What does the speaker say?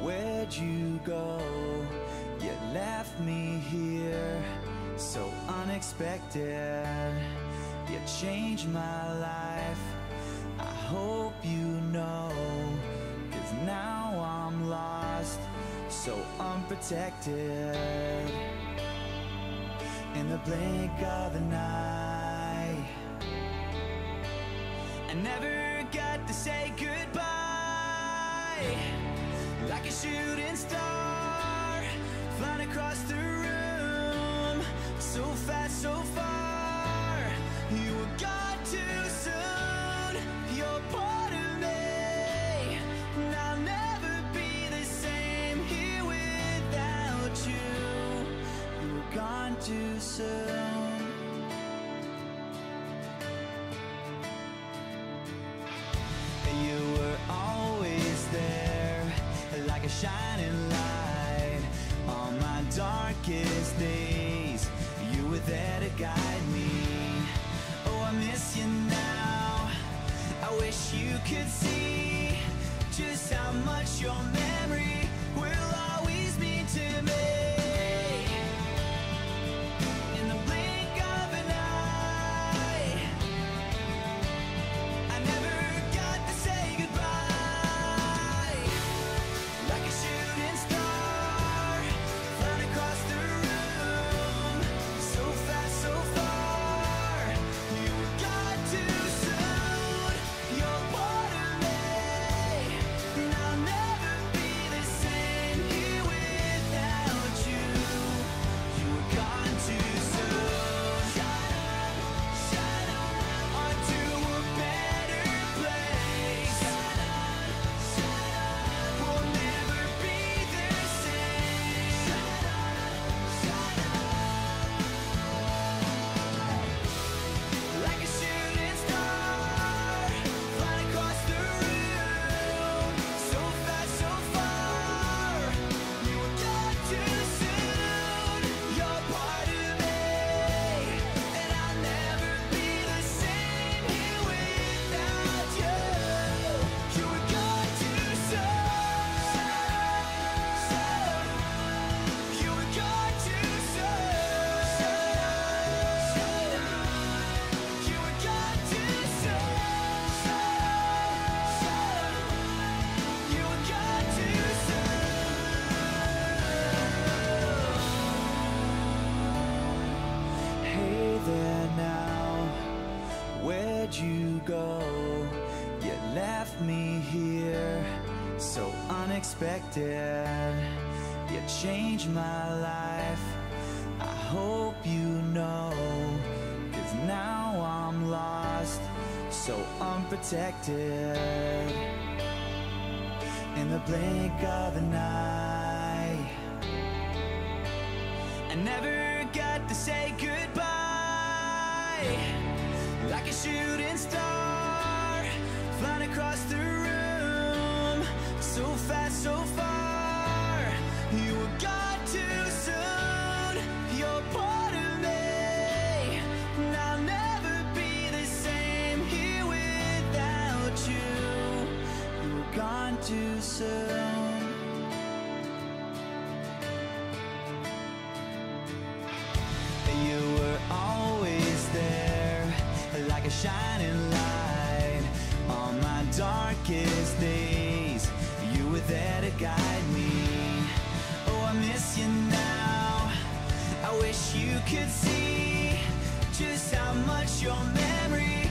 Where'd you go? You left me here so unexpected. You changed my life. I hope you know. Cause now I'm lost, so unprotected. In the blink of an eye, I never got to say goodbye. Shooting star, flying across the room, so fast, so far. You were gone too soon. You're part of me, and I'll never be the same here without you. You were gone too soon. Guide me. Oh, I miss you now. I wish you could see just how much your memory will always mean to me. You go? You left me here so unexpected. You changed my life. I hope you know. Cause now I'm lost, so unprotected. In the blink of an eye, I never got to say goodbye. Like a shooting star, flying across the room, so fast, so far. You were gone too soon. You're part of me, and I'll never be the same here without you. You were gone too soon. Guide me. Oh, I miss you now. I wish you could see just how much your memory